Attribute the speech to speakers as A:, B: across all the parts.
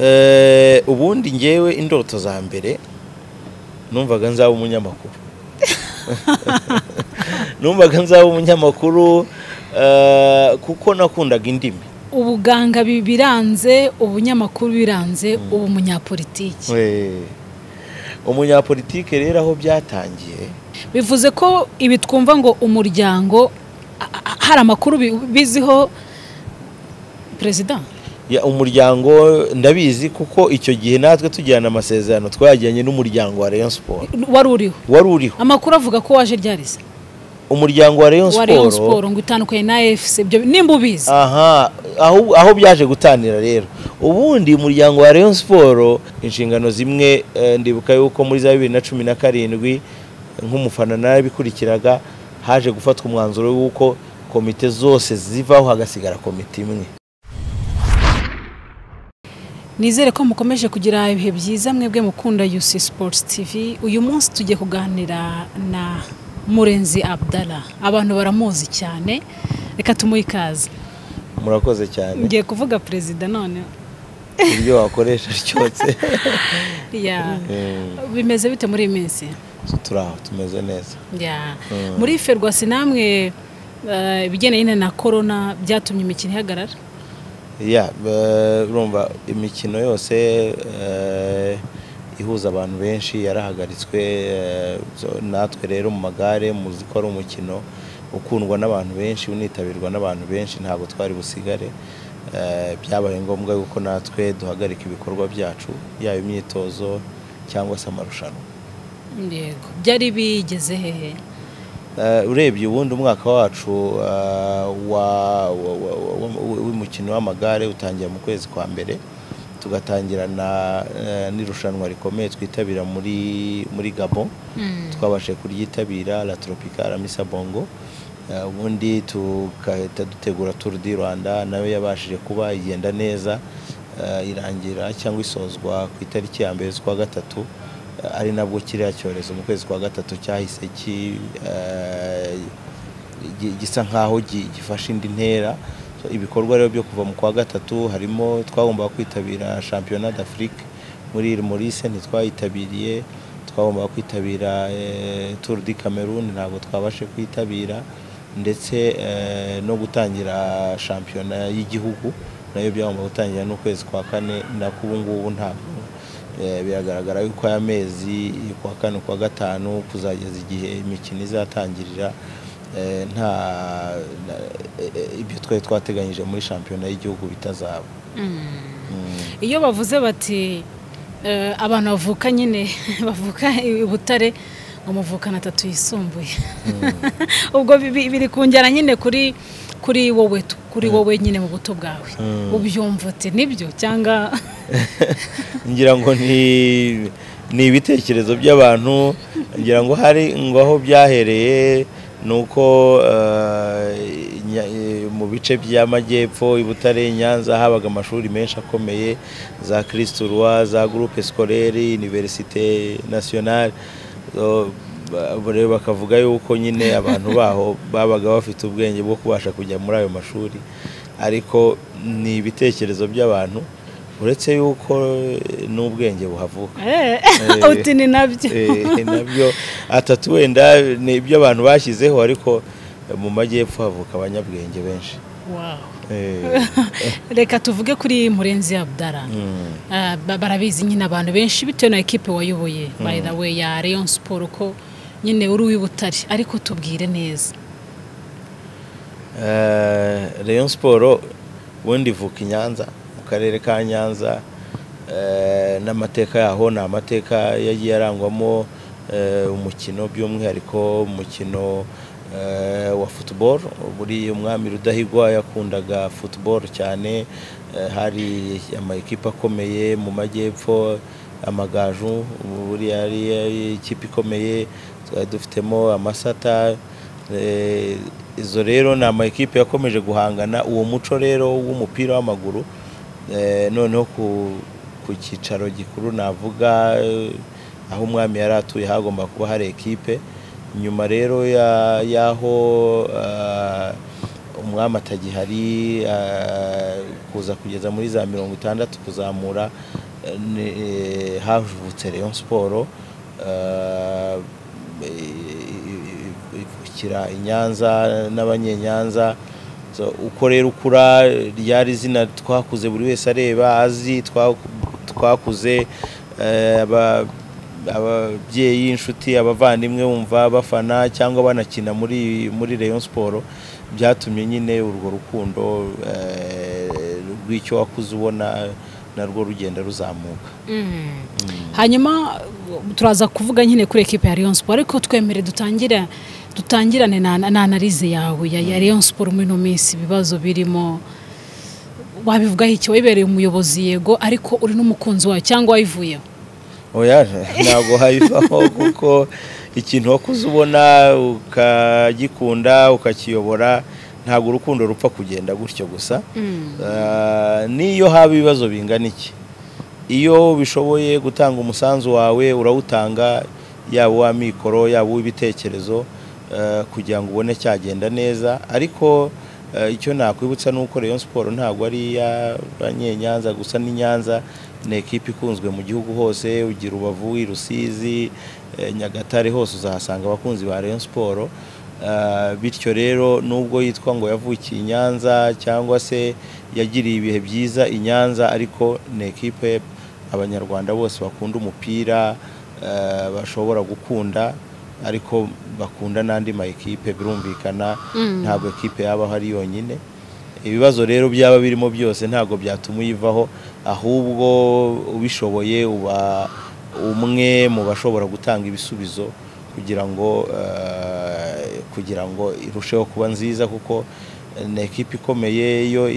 A: Eh, ubundi ngewe indoto za mbere numvaga nzaba umunyamakuru. Numvaga nzaba umunyamakuru eh, kuko nakundaga indimi.
B: Ubuganga bi- biranze ubunyamakuru biranze ubu munyapolitiki
A: Eh, umunyapolitike rero aho byatangiye.
B: Bivuze ko ibi twumva ngo umuryango hari amakuru bi- biziho perezida
A: umuryango ndabizi kuko icyo gihe natwe tujyana amasezerano twajyanye n'umuryango wa Rayon Sport.
B: Wari uriho?
A: Wari uriho.
B: Amakuru avuga ko waje ryarize
A: umuryango wa Rayon Sport?
B: Ngo itandukanye na AFC ibyo nimba ubizi.
A: Aha aho, aho byaje gutanira rero. Ubundi umuryango wa Rayon Sport inshingano zimwe eh, ndibuka yuko muri za bibiri na cumi na karindwi nk'umufana narabikurikiraga haje gufatwa umwanzuro w'uko komite zose zivaho hagasigara komite imwe.
B: Nizere ko mukomeje kugira ibihe byiza mwebwe mukunda UC Sports TV uyu munsi tugiye kuganira na Murenzi Abdallah. Abantu baramuzi cyane. Reka tumuhe ikaze.
A: Murakoze cyane.
B: Ngiye kuvuga perezida none
A: ibyo wakoresha cyose
B: ya.
A: Mm,
B: bimeze bite muri iyi minsi?
A: Turi aho tumeze neza.
B: Ya.
A: Mm.
B: muri ferwasi namwe eh, ibigendanye na korona byatumye imikino ihagarara?
A: Urumva imikino yose eh, ihuza abantu benshi yarahagaritswe eh, natwe rero mu magare muzi ko ari umukino ukundwa n'abantu benshi unitabirwa n'abantu benshi ntabwo twari busigare. Eh, byabaye ngombwa yuko natwe duhagarika ibikorwa byacu yaba imyitozo cyangwa se amarushanwa.
B: Byari bigeze hehe?
A: Eh, urebye ubundi umwaka wacu eh, w'umukino w'amagare utangira mu kwezi kwa mbere tugatangirana eh, n'irushanwa rikomeye twitabira muri muri Gabon. Twabashije kuryitabira la Tropicale Amissa Bongo. Eh, ubundi tugahita dutegura Tour du Rwanda na yo yabashije kuba igenda neza eh, irangira cyangwa isozwa ku itariki ya mbere z'ukwa gatatu. eh, ari nabwo kiriya cyorezo mu kwezi kwa gatatu cyahise eh, gi- gisa nkaho gi- gifashe indi ntera. Ibikorwa rero byo kuva mu kwa gatatu harimo twagombaga kwitabira championnat d'Afrique muri Ile Maurice ntitwayitabiriye. Twagombaga kwitabira eh, Tour du Cameroon ntabwo twabashe kwitabira ndetse eh, no gutangira shampiyona y'igihugu na yo byagomba gutangira n'ukwezi kwa kane nako ubu ngubu ntabwo. Biragaragara yuko aya mezi kwa kane kwa gatanu kuzageza igihe imikino izatangirira. Eh, nta eh, eh, ibyo twari twateganyije muri shampiyona y'igihugu bitazaba Mm.
B: iyo bavuze bati eh, abantu bavuka nyine bavuka i Butare ngo muvukana atatu yisumbuye. Ubwo bi- bi- biri kunjyana nyine kuri kuri wowe kuri wowe nyine mu buto bwawe.
A: Mm.
B: ubyumva uti ni byo cyangwa
A: ngira ngo ni ni ibitekerezo by'abantu. Ngira ngo hari ngo aho byahereye ni uko eh, eh, mu bice by'amajyepfo i Butare Nyanza habaga amashuri menshi akomeye za Kristo Roi za Nationale. So, ba- rero bakavuga yuko nyine abantu baho babaga bafite ubwenge bwo kubasha kujya muri ayo mashuri. Ariko ni ibitekerezo by'abantu uretse yuko n'ubwenge buhavuka.
B: Eh,
A: Eh,
B: uti ni na byo.
A: Eh, na byo. Atatu wenda ni ibyo abantu bashyizeho ariko mu majyepfo havuka abanyabwenge benshi.
B: Wow. Reka tuvuge kuri murenzi Abdallah.
A: Mm,
B: Ah, ba- barabizi nyine abantu benshi bitewe na ekipe wayoboye. By the way ya Rayon Sport ko nyine uri uw'Ibutare ariko tubwire neza.
A: Eh, Rayon Sport ubundi ivuka i Nyanza mu karere ka Nyanza eh, n'amateka yaho ni amateka yagiye arangwamo eh, umukino by'umwihariko umukino wa football. Buri umwami Rudahigwa yakundaga football cyane hari amakipe akomeye mu majyepfo amagaju buriya ari ikipe ikomeye twari dufitemo amasata eh, izo rero ni amakipe yakomeje guhangana. Uwo muco rero w'umupira w'amaguru eh, noneho ku cyicaro gikuru navuga eh, aho umwami yari atuye hagomba kuba hari ekipe. Nyuma rero ya- y'aho ah, umwami atagihari kuza kugeza muri za mirongo itandatu kuzamura havutse Rayon eh, ivukira i Nyanza n'abanyenyanza. Uko rero ukura ryari izina twakuze buri wese areba azi twa- twakuze eh, aba- ababyeyi inshuti abavandimwe wumva bafana cyangwa banakina muri muri Rayon Sport byatumye nyine urwo rukundo eh, rw'icyo wakuze ubona narwo rugenda ruzamuka.
B: Hanyuma turaza kuvuga nyine kuri ekipe ya Rayon Sport ariko twemere dutangire dutangirane na na analize yawe ya, Rayon Sport muri ino minsi ibibazo birimo. Wabivugaho iki? Wabibereye umuyobozi yego ariko uri n'umukunzi wawe cyangwa wayivuyeho
A: oya ntabwo habivaho kuko ikintu wakuze ubona ukagikunda ukakiyobora ntabwo urukundo rupfa kugenda gutyo gusa. Ah, n'iyo haba ibibazo bingana iki? Iyo bishoboye gutanga umusanzu wawe urawutanga yaba uwa mikoro yaba uw'ibitekerezo eh, kugira ngo ubone cyagenda neza. Ariko eh, icyo nakwibutsa ni uko Rayon Sport ntabwo ari iy'abanyenyanza gusa ni Nyanza. Ni ekipe ikunzwe mu gihugu hose ugira ubavu i Rusizi eh, Nyagatare hose uzahasanga abakunzi ba Rayon Uh, bityo rero nubwo yitwa ngo yavukiye i Nyanza cyangwa se yagiriye ibihe byiza i Nyanza ariko ni ekipe abanyarwanda bose bakunda umupira uh, bashobora gukunda ariko bakunda n'andi ma ekipe birumvikana ntabwo ekipe yabaho ari yonyine. Ibibazo rero byaba birimo byose ntabwo byatuma uyivaho ahubwo ubishoboye uba umwe mu bashobora gutanga ibisubizo kugira ngo eh, kugira ngo irusheho kuba nziza kuko ni ekipe ikomeye iyo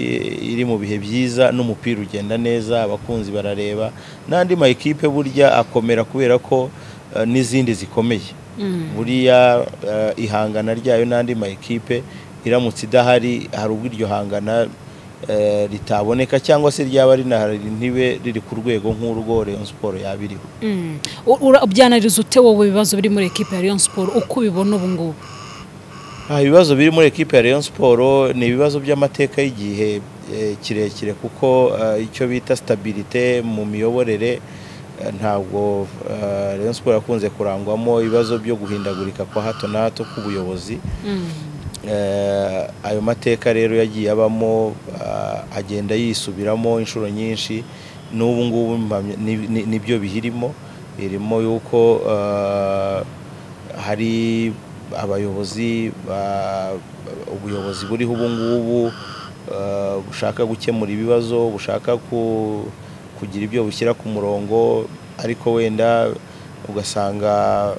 A: iri mu bihe byiza n'umupira ugenda neza abakunzi barareba n'andi ma ekipe burya akomera kubera ko eh, n'izindi zikomeye. Buriya eh, ihangana ryayo n'andi ma ekipe iramutse idahari hari ubwo iryo hangana eh, ritaboneka cyangwa se ryaba rinahari ntibe riri ku rwego nk'urwo Rayon Sport yaba iriho
B: Mm. Ubyanariza ute wowe ibibazo biri muri ekipe ya Rayon Sport? Uko ubibona ubu ngubu?
A: Ibibazo biri muri ekipe ya Rayon Sport ni ibibazo by'amateka y'igihe eh, kirekire kuko eh, icyo bita stabilite mu miyoborere eh, ntabwo Rayon Sport yakunze kurangwamo ibibazo byo guhindagurika kwa hato na hato k'ubuyobozi. Eh, ayo mateka rero yagiye abamo ah, agenda yisubiramo inshuro nyinshi n'ubu ngubu ni byo bihirimo. Birimo yuko ah, hari abayobozi ba- ubuyobozi buriho ubu ngubu ah, bushaka gukemura ibibazo bushaka ku- kugira ibyo bushyira ku murongo ariko wenda ugasanga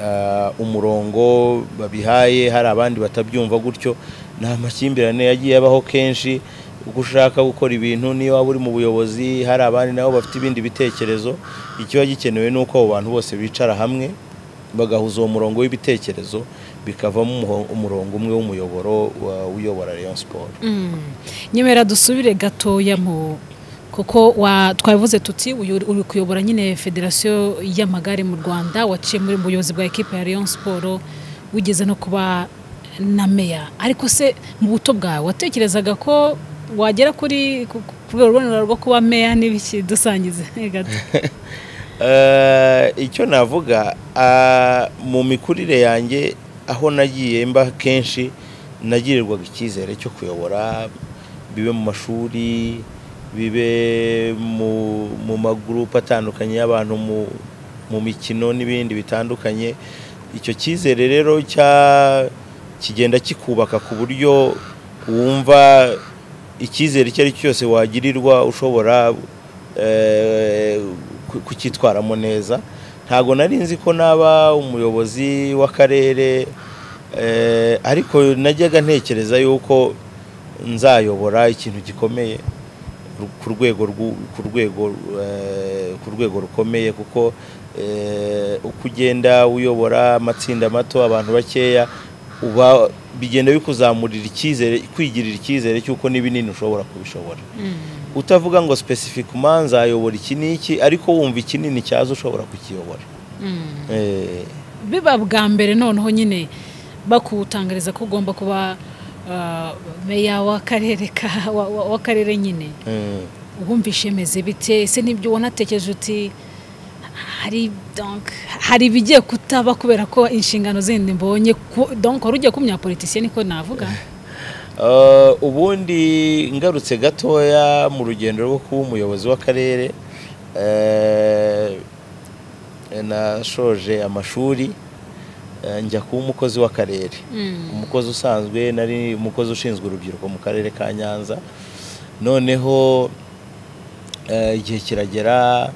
A: ah, umurongo babihaye hari abandi batabyumva gutyo ni amakimbirane yagiye abaho kenshi uko ushaka gukora ibintu niyo waba uri mu buyobozi hari abandi nabo bafite ibindi bitekerezo ikiba gikenewe ni uko abo bantu bose bicara hamwe bagahuza uwo murongo w'ibitekerezo bikavamo umurongo umwe w'umuyoboro uyobora Rayon
B: Mm. nyemera dusubire gatoya mu kuko wa twabivuze tuti uri kuyobora nyine federasiyo y'amagare mu Rwanda waciye muri mu buyobozi bwa ekipe ya Rayon Sport wigeze no kuba na meya ariko se mu buto bwawe watekerezaga ko wagera kuri ku rwego rwo kuba meya n'ibiki dusangize gato
A: Eh, icyo navuga ah, mu mikurire yanjye aho nagiye mba kenshi nagirirwaga icyizere cyo kuyobora bibe mu mashuri bibe mu magurupe atandukanye y'abantu mu mikino n'ibindi bitandukanye. Icyo cyizere rero cya kigenda kikubaka ku buryo wumva icyizere icyo ari cyo cyose wagirirwa ushobora eh, kucyitwaramo neza. Ntabwo nari nzi ko naba umuyobozi w'akarere eh, ariko najyaga ntekereza yuko nzayobora ikintu gikomeye ku rwego ku rwego eh, ku rwego rukomeye kuko eh, uko ugenda uyobora amatsinda mato abantu bakeya uba bigenda bikuzamurira icyizere kwigirira icyizere cy'uko n'ibinini ushobora kubishobora. Utavuga ngo specific nzayobora iki n'iki ariko wumva ikinini cyaza ushobora kukiyobora. Eh,
B: biba bwa mbere noneho nyine bakuwutangariza ko ugomba kuba ah, meya w'akarere ka- wa- wa- w'akarere nyine.
A: Mm.
B: wumvishe meze bite? Ese ni byo wanatekereje uti hari ibigiye kutaba kubera ko inshingano zindi mbonye wari ugiye kuba umunyapolitisiye niko navuga?
A: Uh, ubundi ngarutse gatoya mu rugendo rwo kuba umuyobozi w'akarere. Eh, nashoje amashuri eh, njya kuba umukozi w'akarere.
B: Mm.
A: umukozi usanzwe nari umukozi ushinzwe urubyiruko mu karere ka nyanza. Noneho eh, igihe kiragera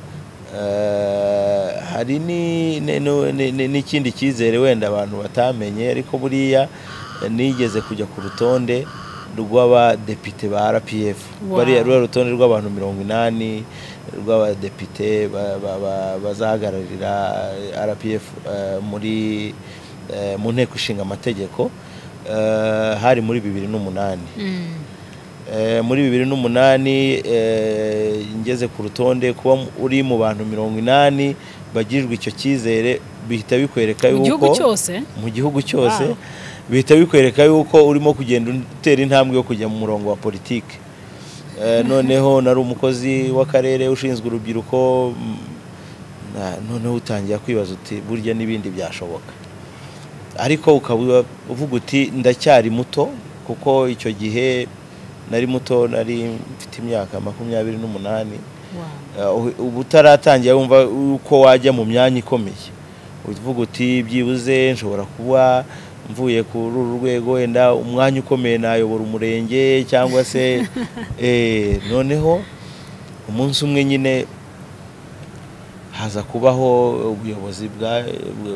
A: eh, hari ni- ni- ni- ni- ni- n'ikindi cyizere wenda abantu batamenye ariko buriya eh, nigeze kujya ku rutonde rw'abadepite ba rpf ruriya rutonde rw'abantu mirongo inani rw'abadepite ba- ba- ba- bazahagararira rpf eh, muri eh, mu nteko ishinga amategeko eh, hari muri bibiri n'umunani
B: Mm.
A: Muri bibiri n'umunani ngeze ku rutonde kuba uri mu bantu mirongo inani bagirirwa icyo cyizere bihita bikwereka
B: mu
A: yuko
B: gihugu cyose
A: mu gihugu cyose. Bihita bikwereka yuko urimo kugenda utera intambwe yo kujya mu murongo wa politiki. Eh, noneho nari umukozi w'akarere ushinzwe urubyiruko mm, na- noneho utangira kwibaza uti burya n'ibindi byashoboka? Ariko ukaba uvuga uti ndacyari muto kuko icyo gihe nari muto nari mfite imyaka makumyabiri n'umunani. Uh, ubu utaratangira wumva uko wajya mu myanya ikomeye. Uvuga uti byibuze nshobora kuba mvuye kuri uru rwego wenda umwanya ukomeye nayobora umurenge cyangwa se eh, noneho umunsi umwe nyine haza kubaho ubuyobozi bwa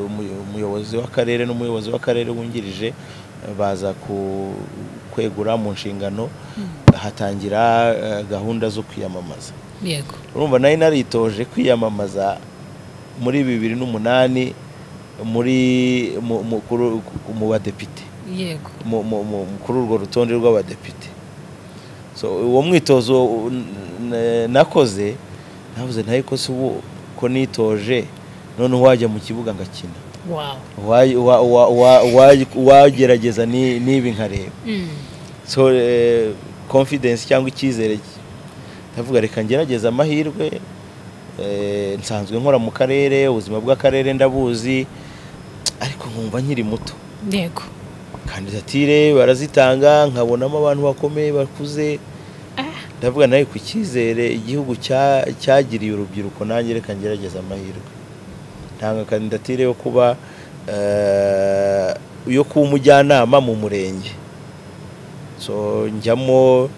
A: umu- umuyobozi w'akarere n'umuyobozi w'akarere wungirije baza ku- kwegura mu nshingano hatangira eh, gahunda zo kwiyamamaza.
B: Yego.
A: Urumva nari naritoje kwiyamamaza muri bibiri n'umunani muri mu- badepite.
B: Yego.
A: Kuri urwo rutonde rw'abadepite. So uwo mwitozo nakoze navuze ntayo ko si ubu ko nitoje noneho wajya mu kibuga ngakina. Wagerageza ni- n'ibi nkareba.
B: Mm.
A: so eh, confidence cyangwa icyizere ndavuga reka ngerageze amahirwe eh, nsanzwe nkora mu karere ubuzima bw'akarere ndabuzi ariko nkumva nkiri muto.
B: Yego.
A: Kandidatire barazitanga nkabonamo abantu bakomeye bakuze. Ndavuga nawe ku cyizere igihugu cya- cyagiriye urubyiruko nanjye reka ngerageze amahirwe. Ntanga kandidatire yo kuba eh, yo kuba umujyanama mu murenge. So njyamo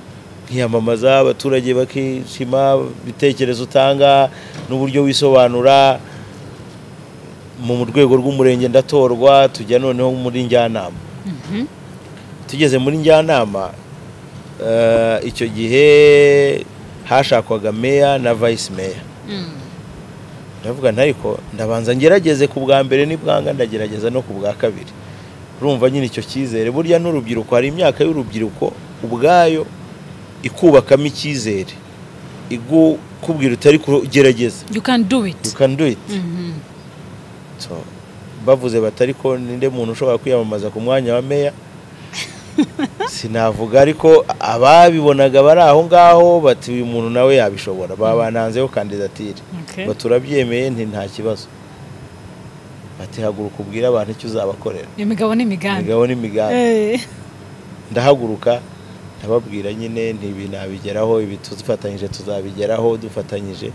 A: nkiyamamaza abaturage bakishima ibitekerezo utanga n'uburyo wisobanura mu rwego rw'umurenge ndatorwa tujya noneho muri njyanama.
B: Mhm.
A: tugeze muri njyanama eh, icyo gihe hashakwaga meya na vice meya
B: Mm.
A: ndavuga nti ariko ndabanza ngerageze ku bwa mbere nibwanga ndagerageza no ku bwa kabiri. Urumva nyine icyo cyizere. Burya n'urubyiruko hari imyaka y'urubyiruko ubwayo ikubakamo icyizere. Igukubwira utari kugerageza.
B: You can do it
A: you can do it
B: Mhm.
A: So, bavuze bati ariko ninde muntu ushobora kwiyamamaza ku mwanya wa meya? Sinavuga ariko ababibonaga bari aho ngaho bati uyu muntu nawe yabishobora. Baba bananzeho kandidatire.
B: Okay.
A: ngo turabyemeye nti nta kibazo. Bati haguruka ubwire abantu icyo uzabakorera.
B: Imigabo n'imigambi
A: imigabo n'imigambi
B: Eh.
A: ndahaguruka ndababwira nyine ntibi nabigeraho ibi dufatanyije tuzabigeraho dufatanyije.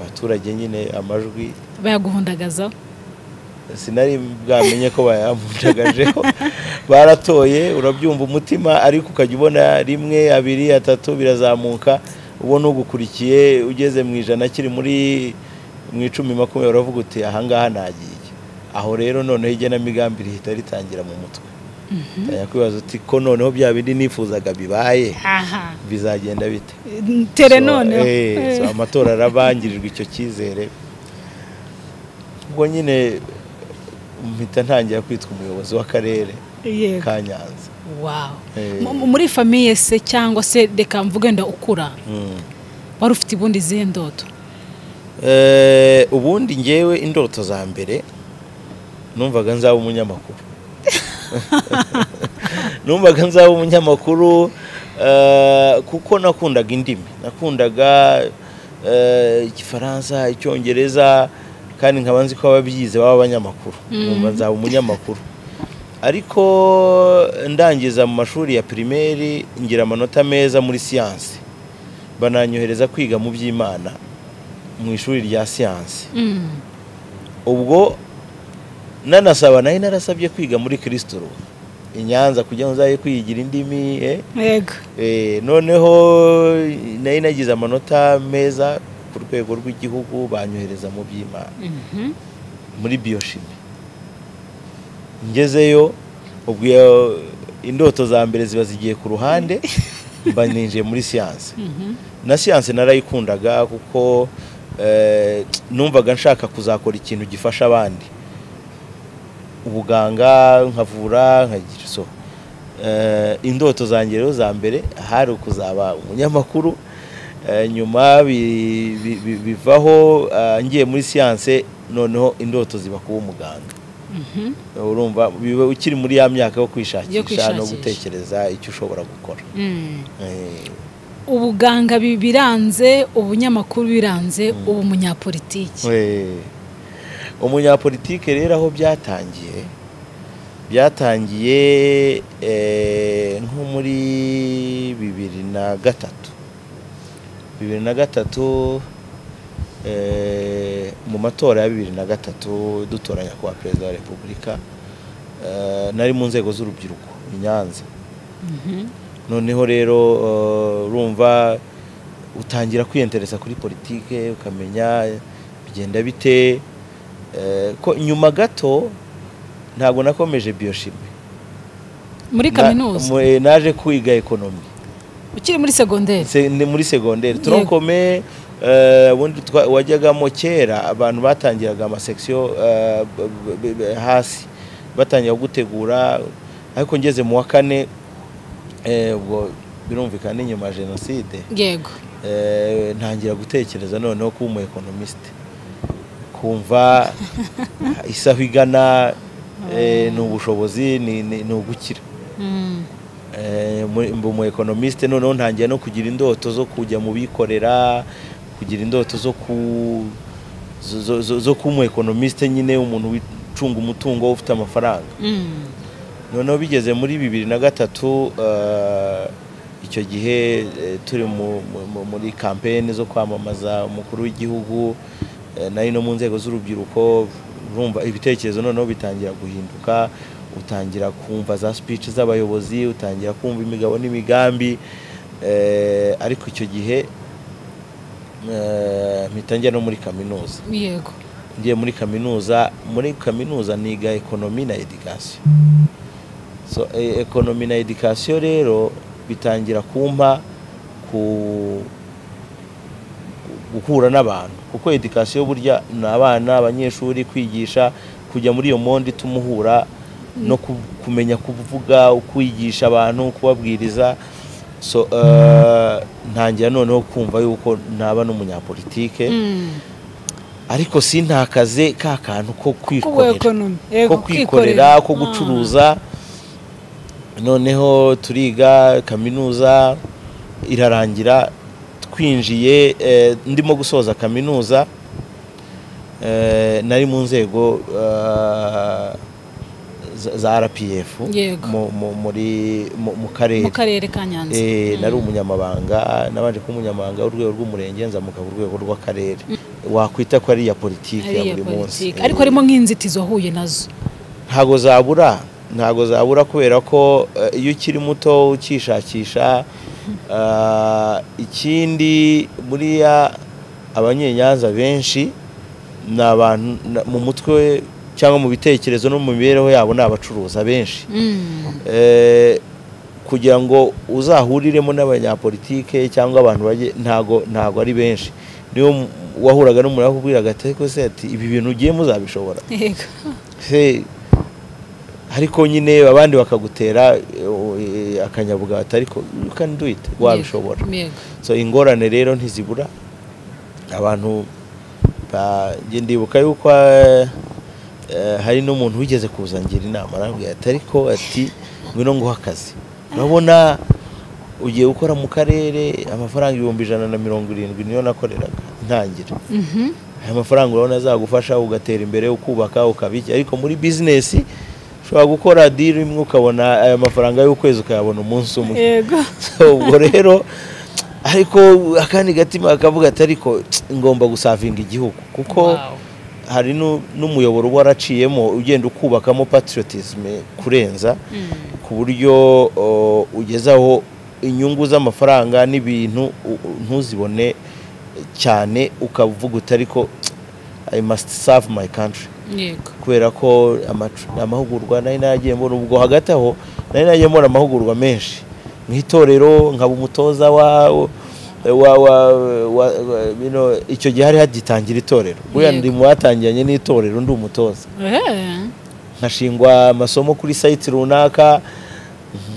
A: Abaturage nyine amajwi.
B: Bayaguhundagazaho
A: sinari bwamenye ko bayamunjagajeho baratoye urabyumva umutima ariko ukajya ubona rimwe abiri atatu birazamuka. Ubona ugukurikiye ugeze mu ijana kiri muri mu icumi makumyabiri uravuga uti ahangaha nagiye. Aho rero noneho igenamigambi rihita ritangira mu mutwe. Utangira kwibaza uti ko noneho bya bindi nifuzaga bibaye? Bizagenda bite?
B: Tere noneho.
A: eh,
B: Eh.
A: amatora arabangirijwe icyo cyizere. Ubwo nyine mpita ntangira kwitwa umuyobozi w'akarere ka nyanza. Eh.
B: Mu- mu- muri famiye se cyangwa se reka mvuge wenda ukura?
A: Mm.
B: wari ufite ubundi izihe ndoto?
A: Ubundi ngewe indoto za mbere numvaga nzaba umunyamakuru. numvaga nzaba umunyamakuru eh, kuko nakundaga indimi. Nakundaga eh, igifaransa icyongereza kandi nkaba nzi ko ababyize baba abanyamakuru. Numva nzaba umunyamakuru. Ariko ndangiza mu mashuri ya pirimeri ngira amanota meza muri siyansi bananyohereza kwiga mu by'imana mu ishuri rya siyansi
B: Mm.
A: ubwo nanasaba na yo narasabye kwiga muri kirisitoro i nyanza kugira ngo nzaye kwigira indimi eh?
B: yego
A: Eh, noneho na yo nagize amanota meza ku rwego rw'igihugu banyohereza mu by'imana
B: Mhm.
A: muri biyoshimi ngezeyo ubwo indoto za mbere ziba zigiye ku ruhande mba ninjiye muri siyansi
B: Mhm.
A: na siyansi narayikundaga kuko eh, numvaga nshaka kuzakora ikintu gifasha abandi ubuganga nkavura nkagira so eh, indoto zanjye rero za mbere hari ukuzaba umunyamakuru eh, nyuma bi- bi- bi- bivaho eh, ngiye muri siyanse noneho indoto ziba kuba umuganga.
B: Mhm.
A: urumva biba ukiri muri ya myaka yo kwishakisha no gutekereza icyo ushobora gukora.
B: Mm. Ubuganga bi- biranze ubunyamakuru biranze ubu umunyapolitiki.
A: We umunyapolitike rero aho byatangiye byatangiye eh, nko muri bibiri na gatatu bibiri na gatatu eh, mu matora ya bibiri na gatatu dutoranya kuba perezida wa repubulika eh, nari mu nzego z'urubyiruko i nyanza
B: Mhm.
A: noneho rero urumva utangira kwiyenteresa kuri politike ukamenya bigenda bite ko nyuma gato ntabwo nakomeje biyoshimi
B: muri kaminuza?
A: eh, naje kwiga ekonomi
B: ukiri muri segonderi
A: Se- ni muri segonderi ubundi twa- wajyagamo kera abantu batangiraga amasekisiyo eh, hasi. Batangira gutegura ariko ngeze mu wa kane eh, ubwo birumvikana ni nyuma ya jenoside.
B: Yego.
A: Eh, ntangira gutekereza noneho kuba umu ekonomisite kumva isaha igana eh, ni ubushobozi ni ugukira
B: Mm.
A: Eh, mu- ekonomisite noneho ntangira no kugira indoto zo kujya mu bikorera kugira indoto zo ku zo- kuba umu ekonomisite nyine umuntu wicunga umutungo ufite amafaranga
B: Mm.
A: noneho bigeze muri bibiri na gatatu eh, icyo gihe turi mu- mu- mu- muri kampeni zo kwamamaza umukuru w'igihugu nari no mu nzego z'urubyiruko urumva ibitekerezo noneho bitangira guhinduka utangira kumva za speech z'abayobozi utangira kumva imigabo n'imigambi. Eh, ariko icyo gihe eh, mpita njya no muri kaminuza.
B: Yego.
A: Ngiye muri kaminuza muri kaminuza niga ekonomi na edikasiyo so ekonomi na edikasiyo rero bitangira kumpa ku guhura n'abantu. Kuko edikasiyo burya ni abana abanyeshuri kwigisha kujya muri iyo mondi ituma uhura no ku- kumenya kuvuga kwigisha abantu kubabwiriza. So eh, ntangira noneho kumva yuko ntaba n'umunyapolitike.
B: Mm.
A: ariko sintakaze ka kantu ko kwikorera. Ko kwikorera ko gucuruza. Noneho turiga kaminuza irarangira. Twinjiye eh, ndimo gusoza kaminuza eh, nari mu nzego eh, za- rpf mu- karere.
B: Ka nyanza.
A: Nari
B: Mm.
A: umunyamabanga nabanje kuba umunyamabanga w'urwego rw'umurenge nzamuka ku rwego rw'akarere. Wakwita ko ari iya politiki ya buri munsi.
B: ariko harimo nk'inzitizi wahuye na zo.
A: Ntago zabura. Ntago zabura kubera ko iyo ukiri muto ukishakisha ikindi buriya abanyenyanza benshi ni abantu mu mutwe cyangwa mu bitekerezo no mu mibereho yabo ni abacuruzi abenshi
B: Mm.
A: Eh, kugira ngo uzahuriremo n'abanyapolitike cyangwa abantu bajye ntago ntago ari benshi. Niyo wahuraga n'umuntu ati se ati ibi bintu ugiye muzabishobora. Ariko nyine abandi bakagutera akanyabuga bati ariko you can do it. Wabishobora. so ingorane rero ntizibura. Abantu ndibuka yuko eh, eh, hari n'umuntu wigeze kuzangira inama. Arambwira ati ariko ati ngwino nguha akazi. Urabona ugiye gukora mu karere amafaranga ibihumbi ijana na mirongo irindwi niyo nakoreraga ntangira.
B: Mhm.
A: aya mafaranga urabona azagufasha ugatera imbere ukubaka ukabiki ariko muri bizinesi ushobora gukora diri imwe ukabona aya mafaranga y'ukwezi ukayabona umunsi umwe. Ubwo rero ariko akandi gatima akavuga ati ariko ngomba gusavinga igihugu. Kuko hari nu- n'umuyoboro uba waraciyemo ugenda ukubakamo patriotisme kurenza
B: Mm.
A: ku buryo ugezaho inyungu z'amafaranga n'ibintu ntuzibone cyane ukavuga uti ariko i must serve my country. Kubera ko amahugurwa nari naragiye mbona ubwo hagati aho nari naragiye mbona amahugurwa menshi. Mu itorero nkaba umutoza wa wa wa wa wa- bino icyo gihe hari hagitangira itorero. Ndi mu batangiranye n'itorero ndi umutoza.
B: Eh.
A: nkashingwa amasomo kuri sayiti runaka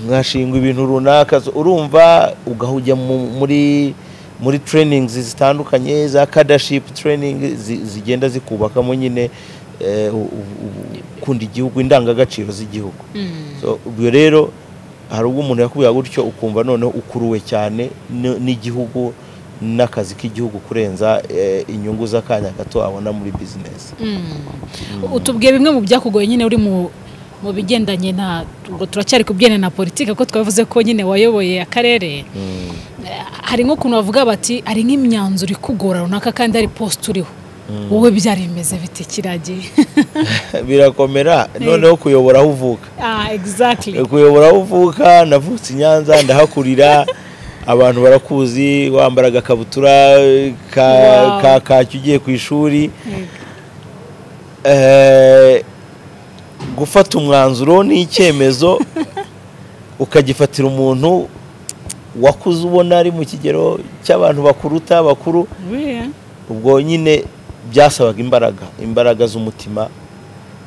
A: nkashingwa ibintu runaka urumva ugahujya mu- muri muri trainings zitandukanye za kadaship training zi- zigenda zikubakamo nyine. Ukunda igihugu indangagaciro z'igihugu.
B: Mm.
A: so ubwo rero hari ubwo umuntu yakubwira gutyo ukumva noneho ukuruwe cyane n'igihugu n'akazi k'igihugu kurenza eh, inyungu z'akanya gato abona muri bizinesi
B: Mm. utubwiye bimwe mu byakugoye nyine uri mu bigendanye na turacyari ku bigendanye na politiki kuko twavuze ko nyine wayoboye akarere. Eh, hari nk'ukuntu bavuga bati hari nk'imyanzuro ikugora runaka kandi hari posite uriho. Wowe byari bimeze bite kiragiye
A: birakomera noneho kuyobora aho uvuka.
B: Ah exactly.
A: Kuyobora aho uvuka navutse i nyanza ndahakurira. Abantu barakuzi wambara agakabutura ka kaki ugiye ku ishuri. Eh, gufata umwanzuro n'icyemezo ukagifatira umuntu wakuze ubona ari mu kigero cy'abantu bakuruta bakuru. Ubwo nyine byasabaga imbaraga imbaraga z'umutima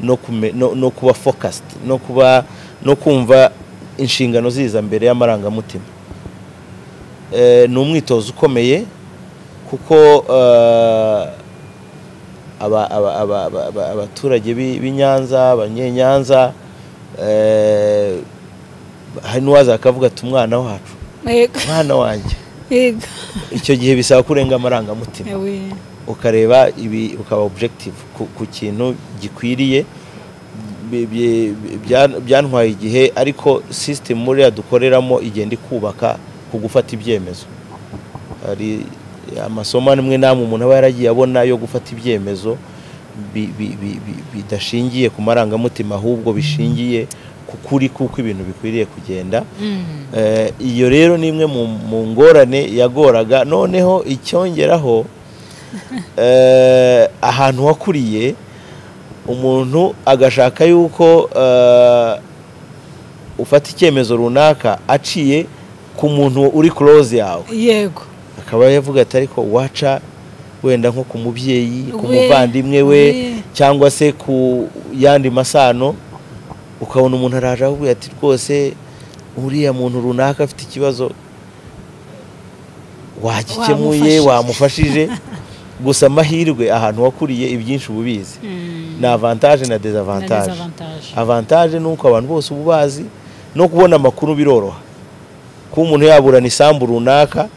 A: no, kuba focused no kuba no kumva inshingano ziza mbere y'amarangamutima. E, ni umwitozo ukomeye kuko eh, aba- aba- aba- aba- aba- abaturage b'i Nyanza abanyenyanza eh, hari n'uwaza akavuga ati umwana wacu umwana wanjye. Icyo gihe bisaba kurenga amarangamutima. Ukareba ibi ukaba objective ku, kintu gikwiriye byantwaye igihe ariko system muri dukoreramo igenda ikubaka ku gufata ibyemezo hari amasomo amwe n'amwe umuntu aba yaragiye abona yo gufata ibyemezo bi- bi- bi- bi- bidashingiye ku marangamutima ahubwo bishingiye ku kuri kuko ibintu bikwiriye kugenda
B: Mm.
A: Eh, iyo rero ni imwe mu ngorane yagoraga noneho icyongeraho ahantu wakuriye umuntu agashaka yuko eh, ufata icyemezo runaka aciye ku muntu uri close yawe.
B: Yego.
A: Akaba yavuga ati ariko waca wenda nko ku mubyeyi ku
B: We,
A: muvandimwe we cyangwa se ku yandi masano. Ukabona umuntu araje akubwira ati rwose uriya muntu runaka afite ikibazo wagikemuye
B: wamufashije.
A: gusa amahirwe ahantu wakuriye ibyinshi uba ubizi
B: Mm.
A: ni avantage na desavantage. avantage ni uko abantu bose uba ubazi no kubona amakuru biroroha kuba umuntu yaburana isambu runaka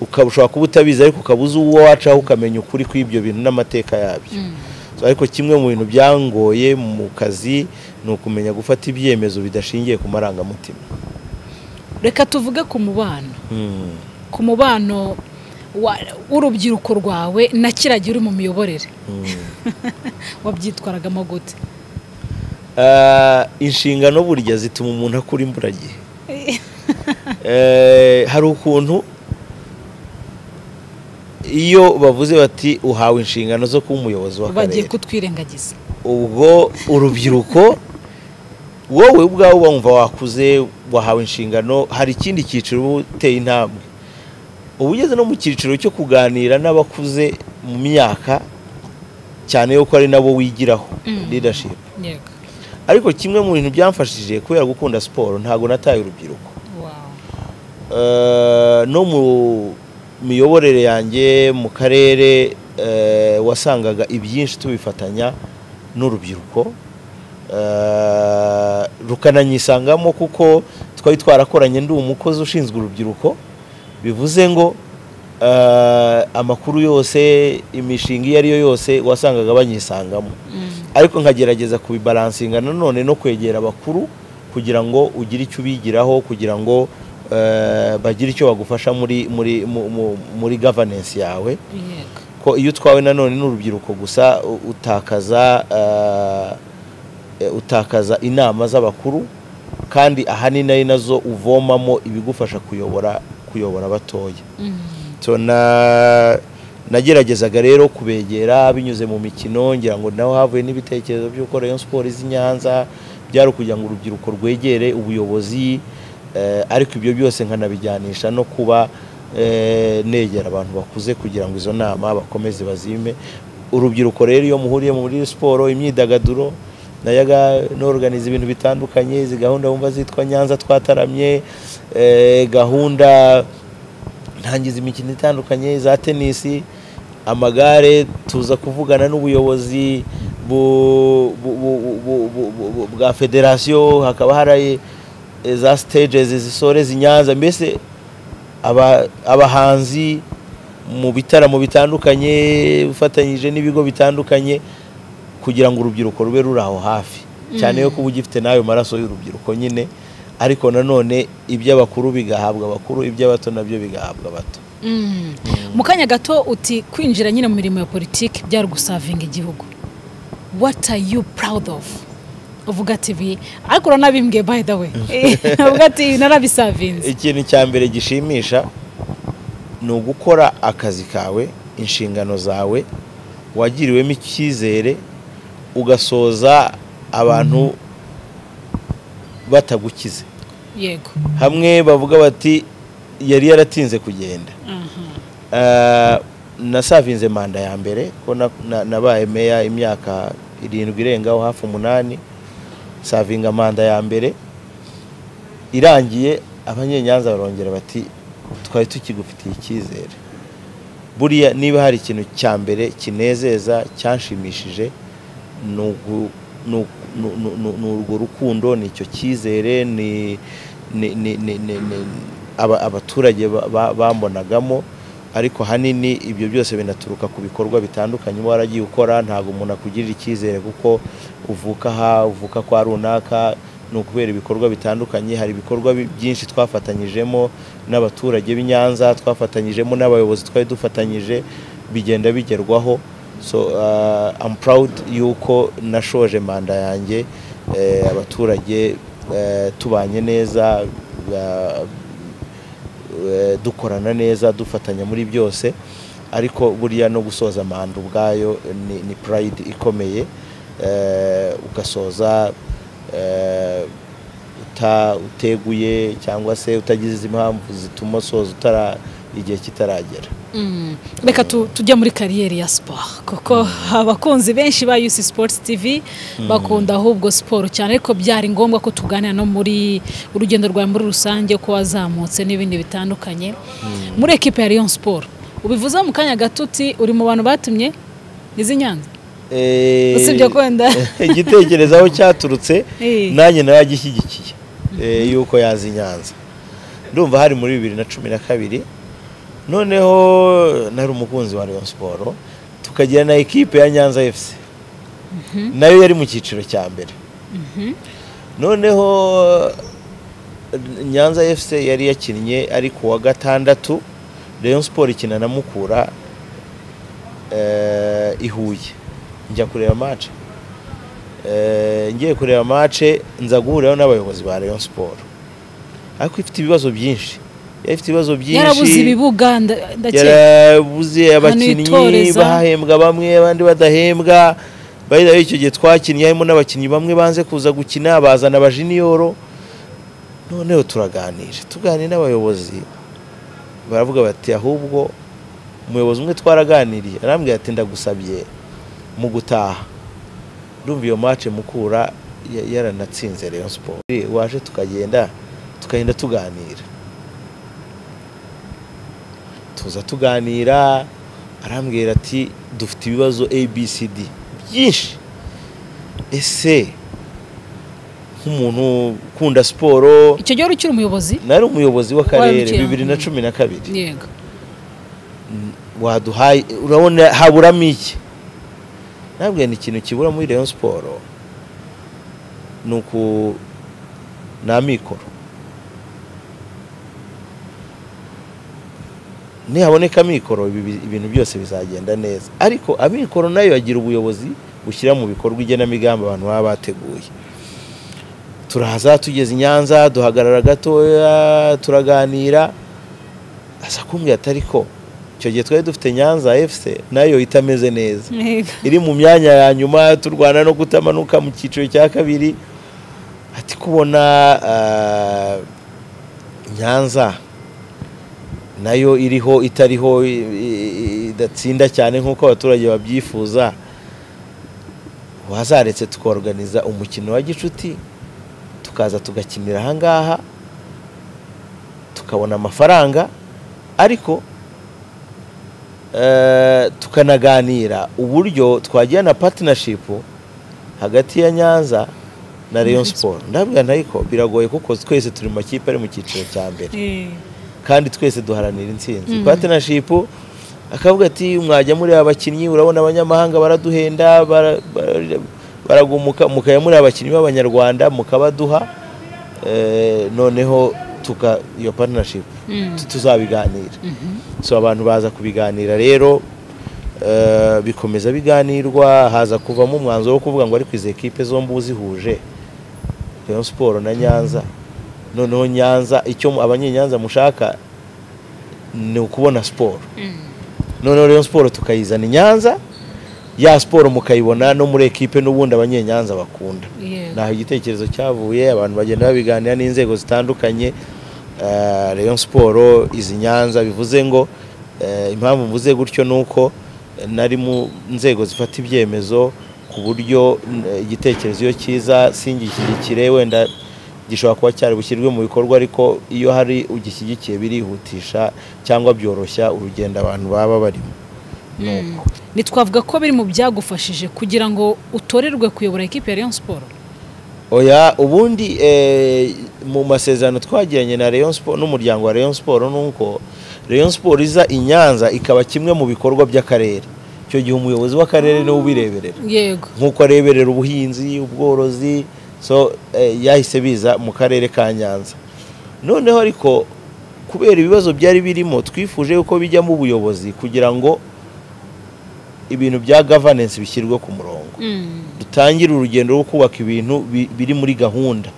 A: ukaba ushobora kuba utabizi ariko ukaba uzi uwo wacaho ukamenya ukuri kw'ibyo bintu n'amateka yabyo
B: Mm.
A: So, ariko kimwe mu bintu byangoye mu kazi ni ukumenya gufata ibyemezo bidashingiye ku marangamutima
B: reka tuvuge ku mubano
A: Hmm.
B: ku mubano w'urubyiruko rwawe na kiragiye uri mu miyoborere
A: Hmm.
B: wabyitwaragamo gute
A: Ah, inshingano burya zituma umuntu akura imburagihe. Eh, hari ukuntu iyo bavuze bati uhawe inshingano zo kuba umuyobozi
B: bagiye
A: w'akarere
B: kutwirengagiza.
A: Ubwo urubyiruko wowe ubwawe wumva wakuze wahawe inshingano hari ikindi cyiciro uba uteye intambwe? Uba ugeze no mu cyiciro cyo kuganira n'abakuze mu myaka cyane yuko ari nabo wigiraho
B: Mm.
A: leadership. Ariko kimwe mu bintu byamfashije kubera gukunda siporo ntabwo nataye urubyiruko. Eh, no mu miyoborere yanjye mu karere eh, wasangaga ibyinshi tubifatanya n'urubyiruko. Eh, rukananyisangamo kuko twari twarakoranye ndi umukozi ushinzwe urubyiruko. Bivuze ngo eh, amakuru yose imishinga iyo ari yo yose wasangaga banyisangamo. Ariko nkagerageza kubibaransinga nanone no kwegera abakuru kugira ngo ugire icyo ubigiraho kugira ngo eh, bagire icyo bagufasha muri muri mu- mu- muri governance yawe. Ko iyo utwawe nanone n'urubyiruko gusa utakaza eh, utakaza inama z'abakuru kandi ahanini ari na zo uvomamo ibigufasha kuyobora kuyobora abatoya na nageragezaga rero kubegera binyuze mu mikino ngira ngo naho havuye n'ibitekerezo by'uko Rayon Sport z'i Nyanza byari ukugira ngo urubyiruko rwegere ubuyobozi eh, ariko ibyo byose nkanabijyanisha no kuba eh, negera abantu bakuze kugira ngo izo nama bakomeze bazime. Urubyiruko rero iyo muhuriye muri siporo imyidagaduro nayaga norganiza ibintu bitandukanye izi gahunda wumva zitwa Nyanza twataramye gahunda ntangiza imikino itandukanye za tenisi amagare tuza kuvugana n'ubuyobozi bu- bu- bu- bu- bu- bu- bu- bwa federasiyo hakaba hari eh, za stages zisoreza i Nyanza. Mbese aba- abahanzi mu bitaramo bitandukanye ufatanyije n'ibigo bitandukanye kugira ngo urubyiruko rube ruri aho hafi. Cyane yo kuba ugifite n'ayo maraso y'urubyiruko nyine ariko nanone iby'abakuru bigahabwa abakuru iby'abato na byo bigahabwa abato.
B: Mm. mu kanya gato uti kwinjira nyine mu mirimo ya politiki byari gusavinga igihugu. What are you proud of? Uvuga ati ibi ariko uranabimbwiye by the way. Uvuga ati narabisavinze.
A: Ikintu cya mbere gishimisha ni ugukora akazi kawe inshingano zawe wagiriwemo icyizere ugasoza abantu batagukize.
B: Yego.
A: Hamwe bavuga bati yari yaratinze kugenda. Eh, nasavinze manda ya mbere ko na- na- nabaye meya imyaka irindwi irengaho hafi umunani. Savinga manda ya mbere irangiye abanyenyanza barongera bati twari tukigufitiye icyizere. Buriya niba hari ikintu cya mbere kinezeza cyanshimishije ni ni urwo rukundo ni icyo cyizere ni ni- ni- ni- ni- ni- aba- abaturage ba- ba- bambonagamo. Ariko ahanini ibyo byose binaturuka ku bikorwa bitandukanye uba waragiye ukora ntabwo umuntu akugirira icyizere kuko uvuka aha uvuka kwa runaka ni ukubera ibikorwa bitandukanye. Hari ibikorwa bi- byinshi twafatanyijemo n'abaturage b'i Nyanza twafatanyijemo n'abayobozi twari dufatanyije bigenda bigerwaho. So uh, I'm proud yuko nashoje manda yanjye eh, abaturage eh, tubanye neza eh, dukorana neza dufatanya muri byose ariko buriya no gusoza manda ubwayo ni, ni pride ikomeye ugasoza uteguye cyangwa se utagize impamvu zituma usoza igihe kitaragera.
B: Reka tu- tujye muri kariyeri ya siporo kuko abakunzi benshi ba yusi sports tv bakunda ahubwo siporo cyane ariko byari ngombwa ko tuganira no muri urugendo rwawe muri rusange uko wazamutse n'ibindi bitandukanye. Muri ekipe ya Rayon Sport. Ubivuze mu kanya gato uti uri mu bantu batumye? Izi nyanza.
A: Eh,
B: Usibye ko wenda-
A: igitekerezo aho cyaturutse
B: Eh.
A: nanjye naragishyigikiye eh, yuko yaza i Nyanza. Ndumva hari muri bibiri na cumi na kabiri noneho nari umukunzi wa Rayon Sport tukagira na ekipe ya Nyanza FC na yo yari mu cyiciro cya mbere. Noneho Nyanza FC yari yakinnye ari ku wa gatandatu Rayon Sport ikina na Mukura eh, i Huye. Njya kureba match. Eh, ngiye kureba match nza guhuriraho n'abayobozi ba Rayon Sport. Ariko ifite ibibazo byinshi. Yari ifite ibibazo byinshi.
B: Yarabuze ibibuga
A: yarabuze abakinnyi
B: itoreza.
A: bahembwa bamwe abandi badahembwa. Bari icyo gihe twakinnye harimo n'abakinnyi bamwe banze kuza gukina bazana abajiniyoro noneho turaganira. Tuganira n'abayobozi. Baravuga bati ahubwo umuyobozi umwe twaraganiriye. Arambwira ati ndagusabye mu gutaha. Ndumva iyo match mukura ya- yaranatsinze Rayon Sport waje tukagenda tukagenda tuganira. Tuza tuganira arambwira ati dufite ibibazo abcd byinshi. Ese nk'umuntu ukunda siporo
B: icyo gihe wari ukiri umuyobozi?
A: nari umuyobozi w'akarere bibiri na cumi na kabiri.
B: Yego.
A: Waduhaye urabona haburamo iki? Ntabwo ni ikintu kibura muri Rayon siporo ni uku ni amikoro nihaboneka amikoro ibi- ibintu byose bizagenda neza. Ariko amikoro na yo agira ubuyobozi bushyira mu bikorwa igenamigambi abantu baba bateguye. Turahaza tugeze i nyanza duhagarara gatoya turaganira. Aza kumbwira ati ariko icyo gihe twari dufite nyanza efuse na yo itameze neza. Iri mu myanya ya nyuma turwana no kutamanuka mu cyiciro cya kabiri. Ati kubona ah, nyanza na yo iriho itariho idatsinda cyane nk'uko abaturage babyifuza wazaretse tukorganiza umukino wa gicuti tukaza tugakinira ahangaha tukabona amafaranga ariko eh, tukanaganira uburyo twagira na partnership hagati ya Nyanza na Rayon Sport. Ndabwira ntayiko biragoye kuko twese turi mu makipe ari mu cyiciro cya mbere.
B: Eh,
A: kandi twese duharanira intsinzi.
B: Mm.
A: partnership akavuga ati mwajya muri abakinnyi urabona abanyamahanga baraduhenda bara- bara- baragumuka mukajya muri abakinnyi b'abanyarwanda mukabaduha eh, noneho tuka iyo partnership
B: mm,
A: tu- tuzabiganira.
B: Mhm.
A: so abantu baza kubiganira rero eh, bikomeza biganirwa haza kuvamo umwanzuro wo kuvuga ngo ariko izi ekipe zombi uzihuje Rayon Sport na Nyanza. Noneho Nyanza icyo abanyenyanza mushaka ni ukubona siporo
B: Mm.
A: noneho Rayon Sport tukayizana. I Nyanza ya siporo mukayibona no muri ekipe n'ubundi abanyenyanza bakunda. Naho igitekerezo cyavuye abantu bagenda babiganira n'inzego zitandukanye eh, Rayon Sport izi Nyanza bivuze ngo eh, impamvu mvuze gutyo ni uko eh, nari mu nzego zifata ibyemezo ku buryo igitekerezo iyo cyiza singishyigikire wenda gishobora kuba cyari bushyirwe mu bikorwa ariko iyo hari ugishyigikiye birihutisha cyangwa byoroshya urugendo abantu baba barimo.
B: Ntitwavuga ko biri mu byagufashije kugira ngo utorerwe kuyobora ekipe ya Rayon Sport?
A: Oya ubundi eh, mu masezerano twagiranye na Rayon Sport n'umuryango wa Rayon Sport nuko Rayon Sport iza i Nyanza ikaba kimwe mu bikorwa by'akarere. Icyo gihe umuyobozi w'akarere ni we ubireberera.
B: Yego.
A: Nk'uko areberera ubuhinzi ubworozi so eh, yahise biza mu karere ka Nyanza. Noneho ariko kubera ibibazo byari birimo twifuje yuko bijyamo ubuyobozi kugira ngo ibintu bya governance bishyirwe ku murongo.
B: Mm.
A: dutangire urugendo rwo kubaka ibintu bi- biri muri gahunda.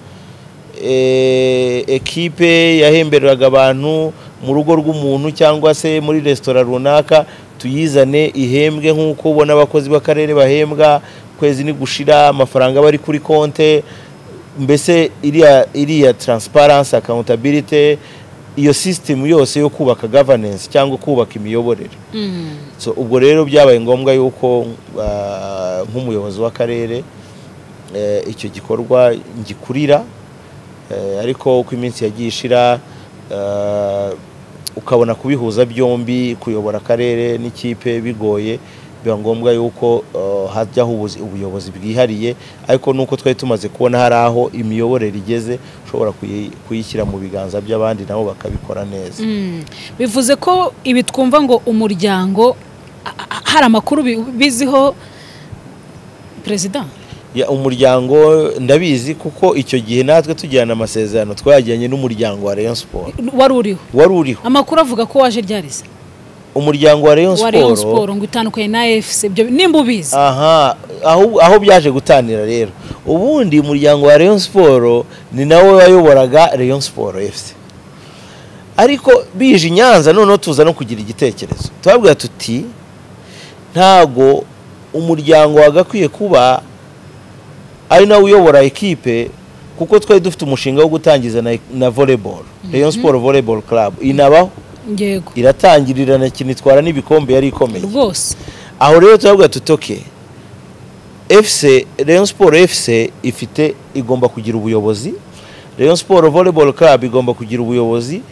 A: Eh, ekipe yahembereraga abantu mu rugo rw'umuntu cyangwa se muri resitora runaka tuyizane ihembwe nk'uko ubona abakozi b'akarere bahembwa kwezi ni gushira amafaranga aba ari kuri konte mbese iriya iriya transparency accountability iyo system yose yo kubaka governance cyangwa kubaka imiyoborere
B: Mm.
A: so ubwo rero byabaye ngombwa yuko ah, nk'umuyobozi w'akarere eh, icyo gikorwa ngikurira eh, ariko uko iminsi yagiye ishira ah, ukabona kubihuza byombi kuyobora akarere n'ikipe bigoye biba ngombwa yuko ah, hajyaho ubuyobozi bwihariye ariko nuko twari tumaze kubona hari aho imiyoborere igeze ushobora kuyi- kuyishyira mu biganza by'abandi nabo bakabikora neza.
B: Mm. bivuze ko ibi twumva ngo umuryango hari amakuru bi- biziho perezida
A: ya umuryango ndabizi kuko icyo gihe natwe tugirana amasezerano twayajyanye n'umuryango wa Rayon Sport
B: wari uriho
A: wari uriho
B: amakuru avuga ko waje ryarize
A: umuryango wa Sport
B: Sport ngo itandukanye na AFC ibyo nimba ubizi
A: aha aho aho byaje gutanira rero. Ubundi umuryango wa Rayon Sport ni nawe wayoboraga Rayon Sport FC ariko bije i Nyanza noneho tuza no kugira igitekerezo. Turabwira tuti ntago umuryango wagakwiye kuba ari nawe uyobora ekipe kuko twari dufite umushinga wo gutangiza na, na volleyball. Rayon Sport Volleyball Club. Inabaho. Iratangirira na kintu itwara n'ibikombe yari ikomeye.
B: Rwose.
A: Aho rero turavuga tutoke FC Rayon Sport FC ifite igomba kugira ubuyobozi. Rayon Sport Volleyball Club igomba kugira ubuyobozi.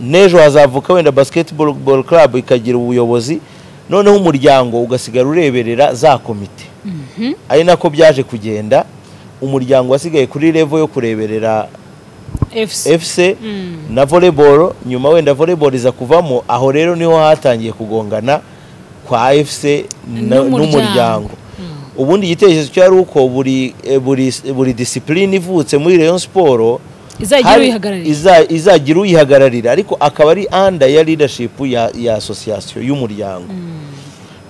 A: N'ejo hazavuka wenda Basketball Club ikagira ubuyobozi. Noneho umuryango ugasigara ureberera za komite.
B: Mhm.
A: ari nako byaje kugenda. Umuryango wasigaye kuri level yo kureberera
B: efuse
A: fc na volleyball nyuma wenda volleyball iza kuvamo aho rero ni ho hatangiye kugongana kwa fc
B: N'umuryango.
A: ubundi igitekerezo cyari uko buri eh, buri buri discipline ivutse muri Rayon Sport
B: izagira
A: uyihagararira. ariko akaba ari under ya leadership ya, ya association y'umuryango.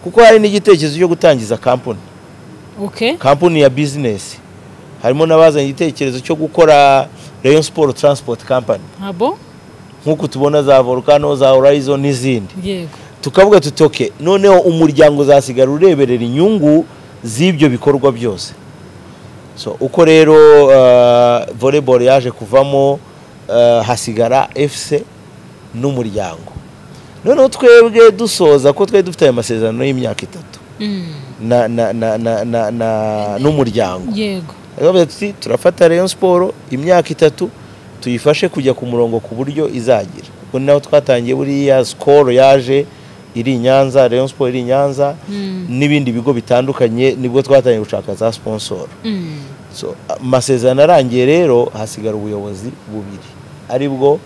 A: Kuko hari n'igitekerezo cyo gutangiza company.
B: Okay.
A: Company ya business. Harimo n'abazanye igitekerezo cyo gukora Rayon Sport Transport Company.
B: Abo
A: nk'uko tubona za Volcano za Horizon n'izindi.
B: Yego.
A: Tukavuga tuti okay noneho umuryango uzasigara ureberera inyungu z'ibyo bikorwa byose. So uko rero uh, volleyball yaje kuvamo uh, hasigara fc n'umuryango. Noneho twebwe dusoza ko twari dufite aya masezerano y'imyaka itatu.
B: Mm,
A: na, na, na, na, na, na, n'umuryango.
B: Yego.
A: Tuti turafata Rayon Sport imyaka itatu tuyifashe kujya ku murongo ku buryo izagira. Ubwo ni naho twatangiye buriya Skol yaje iri i Nyanza Rayon Sport iri i Nyanza
B: Mm,
A: n'ibindi bigo bitandukanye ni bwo twatangiye gushaka za sponsor.
B: Mm,
A: so amasezerano arangiye rero hasigara ubuyobozi bubiri. Aribwo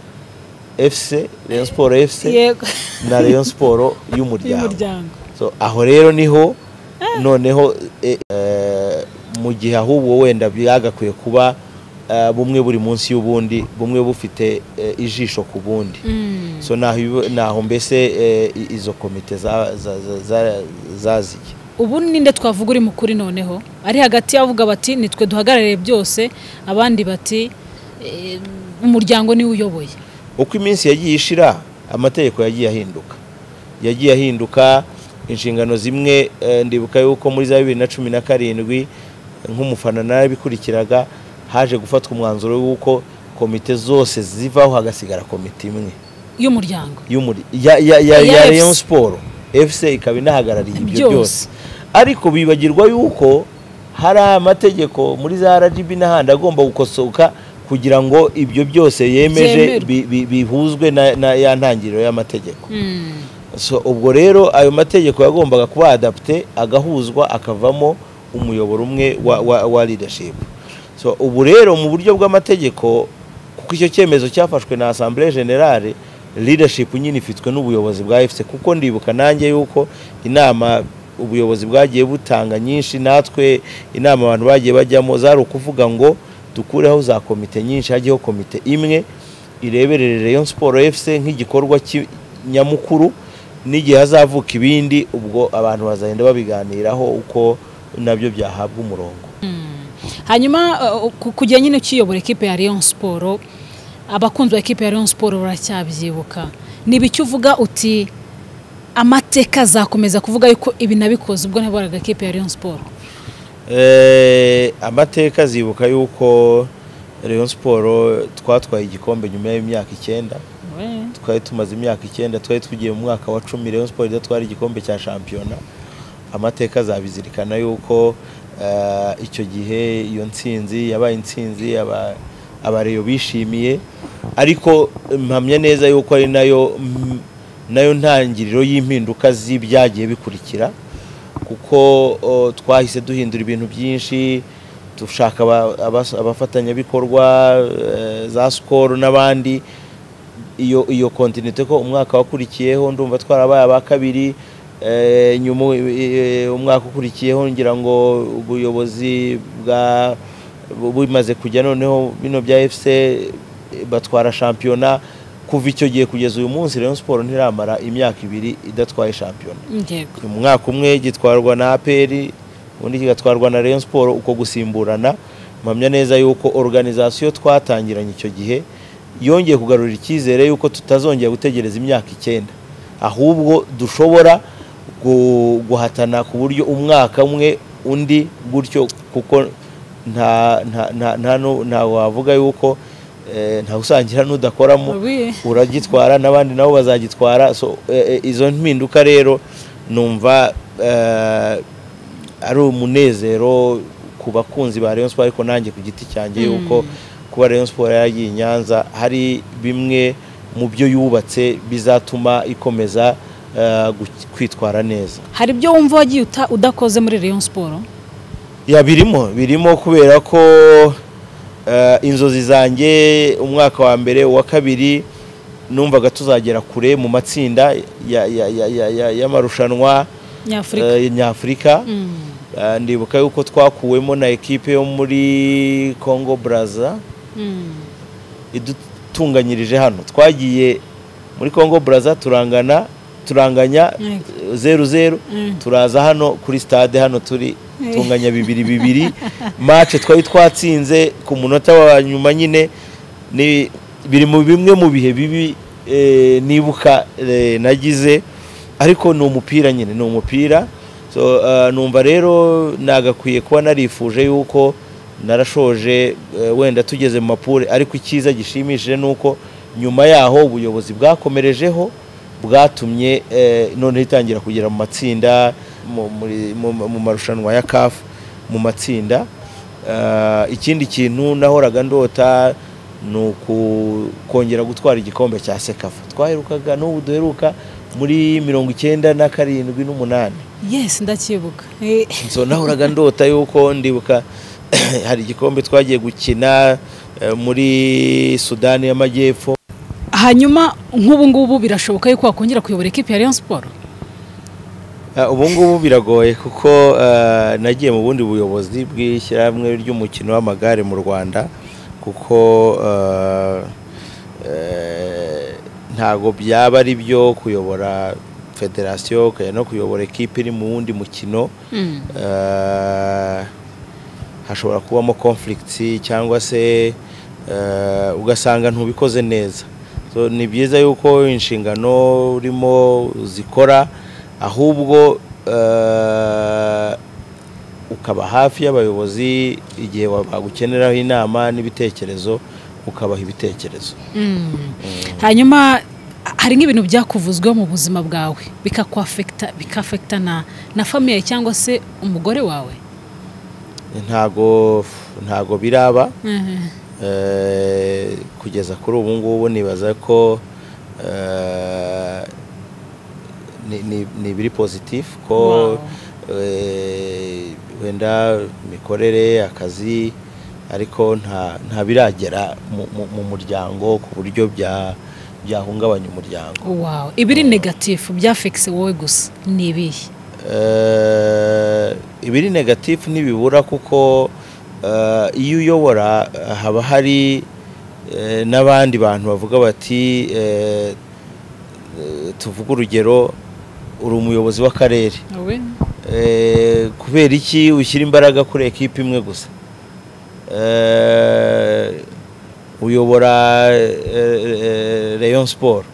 A: FC Rayon Sport FC
B: yego.
A: na Rayon Sport y'umuryango. Aho rero ni ho noneho eh, eh, mu gihe ahubwo wenda byagakwiye kuba eh, bumwe buri munsi y'ubundi bumwe bufite eh, ijisho ku bundi.
B: Mm,
A: so naho mbese eh, izo komite za- za- za- za- zaziye.
B: Ubu ninde twavuga uri mu kuri noneho? Ari hagati y'abavuga bati nitwe duhagarariye byose. Abandi bati umuryango ni we uyoboye.
A: Uko iminsi yagiye ishira amategeko yagiye ahinduka. Yagiye ahinduka inshingano zimwe ndibuka yuko muri za bibiri na cumi na karindwi nk'umufana narabikurikiraga haje gufatwa umwanzuro w'uko komite zose zivaho hagasigara komite imwe.
B: Y'umuryango.
A: Ya. Rayon Sport. FC ikaba inahagarariye ibyo
B: Byose.
A: ariko bibagirwa yuko hari amategeko muri za RGB n'ahandi agomba gukosoka kugira ngo ibyo byose yemeje bihuzwe na, ya ntangiriro y'amategeko.
B: Mm,
A: so ubwo rero ayo mategeko yagombaga kuba adapte agahuzwa akavamo umuyoboro umwe wa, wa, leadership. So ubu rero mu buryo bw'amategeko kuko icyo cyemezo cyafashwe na assemblée générale leadership nyine ifitwe n'ubuyobozi bwa FC kuko ndibuka nanjye yuko inama ubuyobozi bwagiye butanga nyinshi natwe inama abantu bagiye bajyamo zari ukuvuga ngo dukureho za komite nyinshi hajyeho komite imwe ireberere Rayon Sport FC nk'igikorwa ki- nyamukuru n'igihe hazavuka ibindi ubwo abantu bazagenda babiganiraho uko na byo byahabwa umurongo.
B: Hanyuma uh, ku- kugira nyine ukiyobora ekipe ya Rayon Sport abakunzi ba ekipe ya Rayon Sport baracyabyibuka icyo uvuga uti amateka azakomeza kuvuga yuko ibi nabikoze ubwo naboraga ekipe ya Rayon Sport?
A: Eh, amateka zibuka yuko Rayon Sport twatwaye igikombe nyuma y'imyaka icyenda. Twari tumaze imyaka icyenda twari tugiye mu mwaka wa cumi. Rayon Sport idatwara igikombe cya shampiyona. Amateka azabizirikana yuko eh, icyo gihe iyo ntsinzi yabaye intsinzi aba- abareyo bishimiye. Ariko mpamya neza yuko ari na yo mm, na yo ntangiriro y'impinduka z'ibyagiye bikurikira. Kuko twahise duhindura ibintu byinshi dushaka abafatanyabikorwa eh, za sikoro n'abandi. Iyo iyo kontinite ko umwaka wakurikiyeho ndumva twarabaye aba kabiri nyuma eh, umwaka ukurikiyeho ngira ngo ubuyobozi bwa bu- bumaze kujya noneho bino bya FC batwara shampiyona. Kuva icyo gihe kugeza uyu munsi Rayon Sport ntiramara imyaka ibiri idatwaye shampiyona.
B: Yego.
A: Mu mwaka umwe gitwarwa na APR ubundi kigatwarwa na Rayon Sport uko gusimburana. Mpamya neza yuko organisation twatangiranye icyo gihe yongeye kugarurira icyizere yuko tutazongera gutegereza imyaka icyenda. Ahubwo dushobora guhatana ku buryo umwaka umwe undi gutyo kuko nta wavuga yuko eh, nta usangira n'udakoramo uragitwara n'abandi nabo bazagitwara. Eh, eh, izo mpinduka rero numva ari umunezero ku bakunzi ba Rayon Sport ariko nanjye ku giti cyanjye yuko kuba Rayon Sport yaragiye i Nyanza hari bimwe mu byo yubatse bizatuma ikomeza kwitwara neza.
B: Hari ibyo wumva wagiye uta- udakoze muri Rayon
A: ya birimo. Birimo kubera ko eh, inzozi zanjye umwaka wa mbere uwa kabiri numvaga tuzagera kure mu matsinda ya- ya- ya- ya- ya- y'amarushanwa
B: nyafurika
A: eh,
B: Mm.
A: Eh, ndibuka yuko twakuwemo na ekipe yo muri congo braza
B: Mm.
A: idutunganyirije hano. Twagiye muri congo braza turangana turanganya zeru zeru
B: Mm.
A: turaza hano kuri stade hano turi tunganya bibiri bibiri. Match twari twatsinze ku munota wa nyuma nyine ni biri mu bimwe mu bihe bibi eh, nibuka eh, nagize. Ariko ni umupira nyine ni umupira. So uh, numva rero nagakwiye kuba narifuje yuko narashoje eh, wenda tugeze mu mapure ariko icyiza gishimishije ni uko nyuma yaho ubuyobozi bwakomerejeho bwatumye eh, noneho itangira kugera mu matsinda mu- marushanwa ya CAF mu matsinda. Ah, ikindi kintu nahoraga ndota ni uku- kongera gutwara igikombe cya sekafa twaherukaga n'ubu duheruka muri mirongo icyenda na karindwi n'umunani.
B: Yes ndacyibuka Eh,
A: so nahoraga ndota yuko ndibuka hari igikombe twagiye gukina eh, muri sudani y'amajyepfo.
B: Hanyuma nk'ubu ngubu birashoboka yuko wakongera kuyobora ikipe ya Rayon Sport?
A: Uh, ubu ngubu biragoye kuko uh, nagiye mu bundi buyobozi bw'ishyirahamwe ry'umukino w'amagare mu rwanda kuko eh, ntago byaba ari byo kuyobora federasiyo ukajya no kuyobora ekipe iri mu wundi mukino.
B: Mm.
A: Uh, hashobora kubamo conflicts cyangwa se ugasanga ntubikoze neza. Ni byiza yuko inshingano urimo zikora ahubwo uh, ukaba hafi y'abayobozi igihe bagukeneraho inama n'ibitekerezo ukabaha ibitekerezo
B: Mm. hanyuma hari nk'ibintu byakuvuzweho mu buzima bwawe bikakwafekita bikafekita na na famiye cyangwa se umugore wawe
A: ntago ntago biraba. Eh, kugeza kuri ubu ngubu nibaza ko eh, ni- ni- ni biri pozitifu ko eh, wenda imikorere akazi ariko nta biragera mu- mu- mu muryango ku buryo bya byahungabanya umuryango.
B: Ibiri negatifu byafekise wowe gusa ni ibihe?
A: Eh, ibiri negatifu ntibibura kuko eh, iyo uyobora eh, haba hari eh, n'abandi bantu bavuga bati eh, eh, tuvuge urugero uri umuyobozi w'akarere. Eh, kubera iki ushyira imbaraga kuri ekipa imwe gusa? Eh, uyobora eh, eh, Rayon Sport.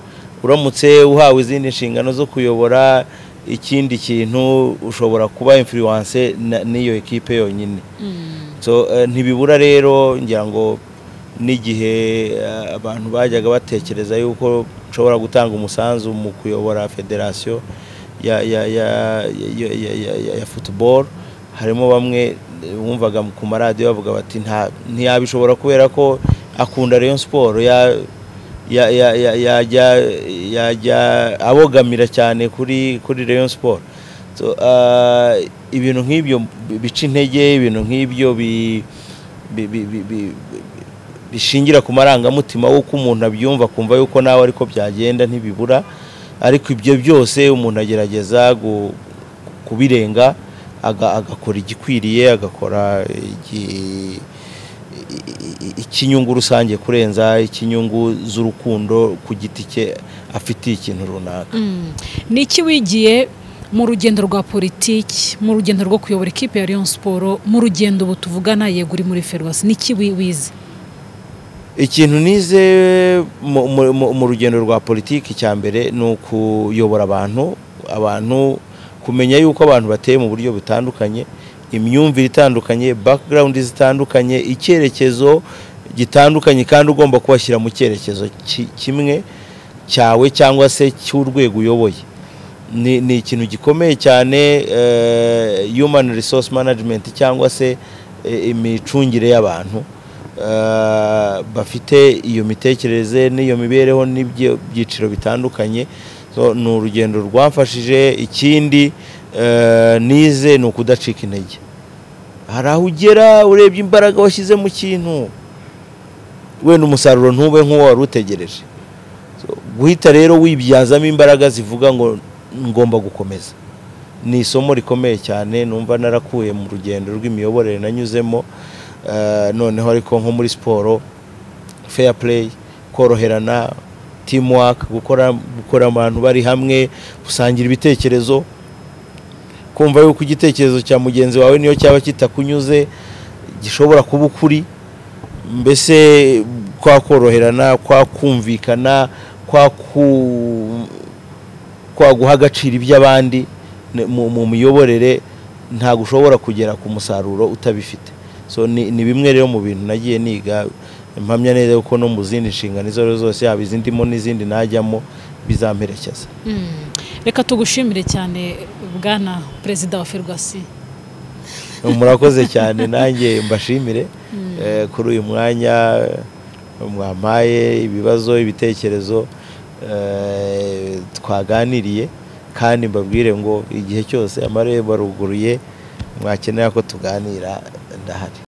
A: Uramutse uhawe izindi nshingano zo kuyobora ikindi kintu ushobora kuba influence n'iyo ekipe yonyine. Eh, ntibibura rero ngira ngo n'igihe eh, abantu bajyaga batekereza yuko nshobora gutanga umusanzu mu kuyobora federasiyo ya football harimo bamwe wumvaga ku maradiyo bavuga bati ntiyabishobora kubera ko akunda Rayon ya yajya abogamira cyane kuri Rayon so uh, ibintu nk'ibyo bica intege ibintu nk'ibyo bi, bi, bi, bi, bi, bishingira ku marangamutima w'uko umuntu abyumva kumva yuko nawe ariko byagenda ntibibura ariko ibyo byose umuntu agerageza kubirenga aga- agakora igikwiriye agakora ikinyungu rusange kurenza ikinyungu z'urukundo ku giti cye afitiye ikintu runaka
B: Mm. ni iki wigiye mu rugendo rwa politiki mu rugendo rwo kuyobora ikipe ya Rayon Sport mu rugendo ubu tuvugana yego uri muri ferwasi ni iki wi- wize?
A: Ikintu nize mu- rugendo rwa politiki cya mbere ni ukuyobora abantu abantu kumenya yuko abantu bateye mu buryo butandukanye imyumvire itandukanye background zitandukanye icyerekezo gitandukanye kandi ugomba kubashyira mu cyerekezo ki- kimwe cyawe cyangwa se cy'urwego uyoboye. Ni, ikintu gikomeye cyane eh, human resource management cyangwa se eh, imicungire y'abantu. Eh, bafite iyo mitekerereze n'iyo mibereho n'ibyo byiciro bitandukanye. Ni urugendo rwamfashije. Ikindi nize ni ukudacika intege. Hari aho ugera urebye imbaraga washyize mu kintu wenda umusaruro ntube nk'uwo wari utegereje. Guhita rero wibyazamo imbaraga zivuga ngo ngomba gukomeza. Ni isomo rikomeye cyane numva narakuye mu rugendo rw'imiyoborere nanyuzemo eh, noneho ariko nko muri siporo fair play koroherana teamwork gukora gukora abantu bari hamwe gusangira ibitekerezo. Kumva yuko igitekerezo cya mugenzi wawe niyo cyaba kitakunyuze gishobora kuba ukuri mbese kwa koroherana kwa kumvikana kwa ku kwa guha agaciro iby'abandi mu miyoborere ntabwo ushobora kugera ku musaruro utabifite. So ni, ni bimwe rero mu bintu nagiye niga mpamya neza yuko no mu zindi nshingano izo ari zo zose yaba izindimo n'izindi najyamo bizamperekeza.
B: Mm. reka tugushimire cyane bwana perezida wa ferwasi
A: murakoze cyane nanjye mbashimire. Eh, kuri uyu mwanya mwampaye ibibazo ibitekerezo twaganiriye kandi mbabwire ngo igihe cyose amarembo aruguruye mwakenera ko tuganira ndahari.